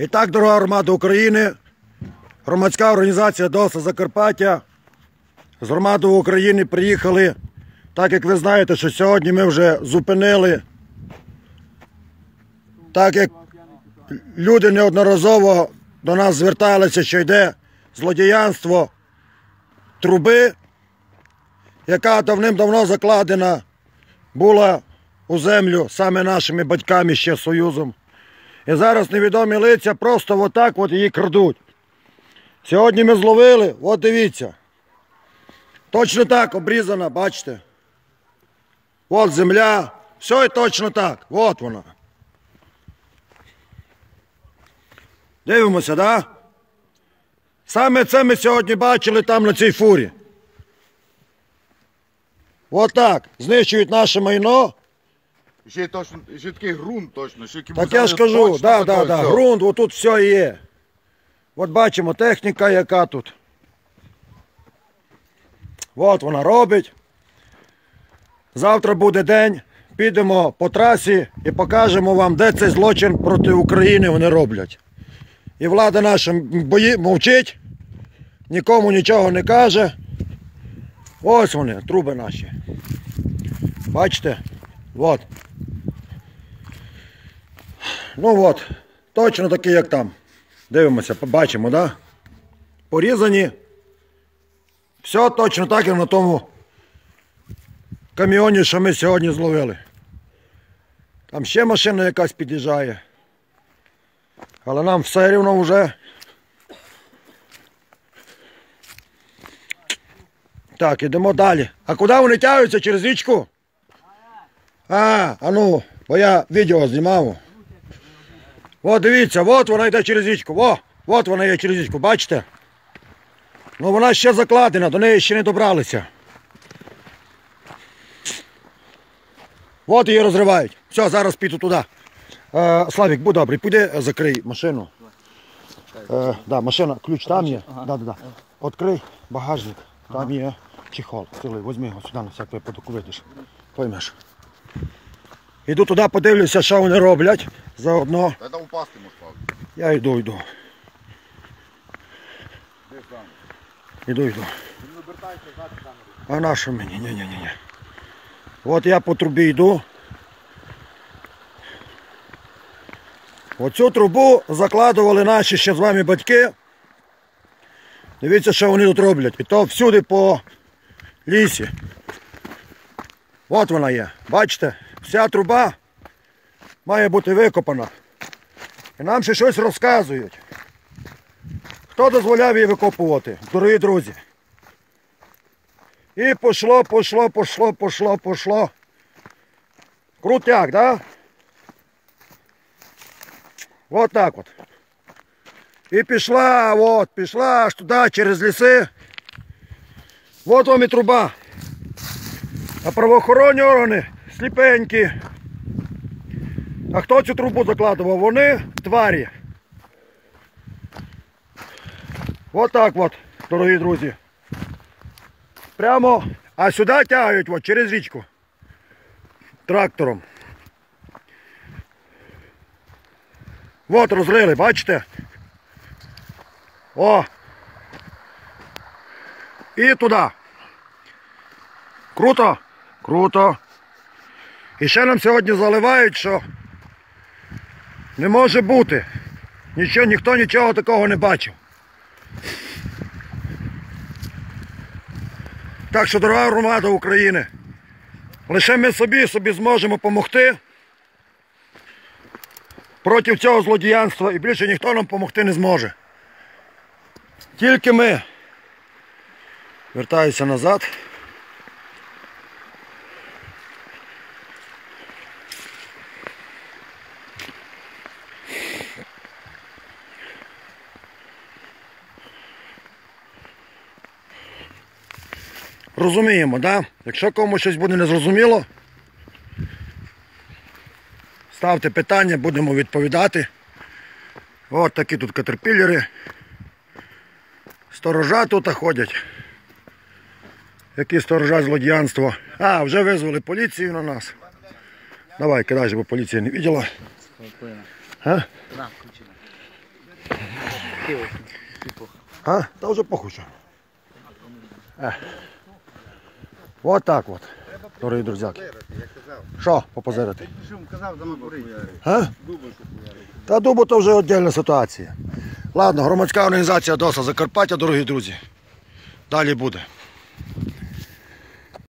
І так, дорога громада України, громадська організація ДОСА Закарпаття з громадою України приїхали. Так як ви знаєте, що сьогодні ми вже зупинили, так як люди неодноразово до нас зверталися, що йде злодіянство труби, яка давним-давно закладена була у землю саме нашими батьками ще Союзом. І зараз невідомі лиця просто отак от її крадуть. Сьогодні ми зловили, от дивіться. Точно так обрізана, бачите? От земля. Все і точно так. От вона. Дивимося, да? Саме це ми сьогодні бачили там на цій фурі. От. Знищують наше майно. Ще, точно, ще такий ґрунт точно. Ще Так я ж кажу, да, да, да, ґрунт, отут все є. От бачимо техніка, яка тут. От вона робить. Завтра буде день. Підемо по трасі і покажемо вам, де цей злочин проти України вони роблять. І влада наша бої, мовчить, нікому нічого не каже. Ось вони, труби наші. Бачите? От. Ну от, точно такі, як там. Дивимося, побачимо, да? Порізані. Все точно так, як на тому каміоні, що ми сьогодні зловили. Там ще машина якась під'їжджає. Але нам все рівно вже. Так, ідемо далі. А куди вони тягаються через річку? А, а ну, бо я відео знімав. О, дивіться, от вона йде через річку. О, от вона є через річку, бачите? Ну вона ще закладена, до неї ще не добралися. От її розривають. Все, зараз піду туди. Е, Славік, будь добрий, піди е, закрий машину. Е, да, машина, ключ там є. Да, да, да. Открий багажник, там є чехол. Цілий, візьми його сюди, на всяк випадок видиш. Поймеш. Іду туди, подивлюся, що вони роблять. Заодно Та там упасти може правда. я йду, йду. Де сам? Іду, йду. Він обертається, знати камеру. А на що мені? Ні, ні, ні, ні. От я по трубі йду. Оцю трубу закладували наші ще з вами батьки. Дивіться, що вони тут роблять. І то всюди по лісі. От вона є. Бачите? Вся труба має бути викопана. І нам ще щось розказують. Хто дозволяв її викопувати? Дорогі друзі. І пошло, пошло, пошло, пошло, пошло. Крутяк, да? Вот так от. І пішла, от, пішла аж туди, через ліси. От вам і труба. А правоохоронні органи сліпенькі. А хто цю трубу закладував? Вони тварі. От так от, дорогі друзі. Прямо, а сюди тягають от, через річку. Трактором. От розрили, бачите? О! І туди. Круто? Круто. І ще нам сьогодні заливають, що не може бути. Нічого, ніхто нічого такого не бачив. Так що, дорога громада України, лише ми собі собі зможемо допомогти проти цього злодіянства і більше ніхто нам допомогти не зможе. Тільки ми. Вертаюся назад. Розуміємо, да? Якщо комусь щось буде незрозуміло, ставте питання, будемо відповідати. От такі тут катерпілери. Сторожа тут ходять. Які сторожа злодіянство. А, вже визвали поліцію на нас. Давай, кидай, бо поліція не бачила. А? А? Та вже похуй. Вот так от. Дорогі друзяки. Що попозирити? Та дубу то вже віддільна ситуація. Ладно, громадська організація ДОСа Закарпаття, дорогі друзі. Далі буде.